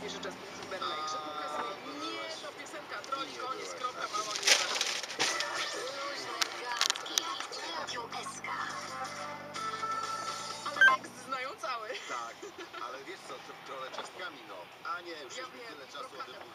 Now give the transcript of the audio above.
wieży jazz Berna i krzyk Nie, to piosenka troli, koniec, kropka, mało nie Ale tekst znają cały. Tak, ale wiesz co, trole czastkami, no. A nie, już ja wiem, tyle czasu o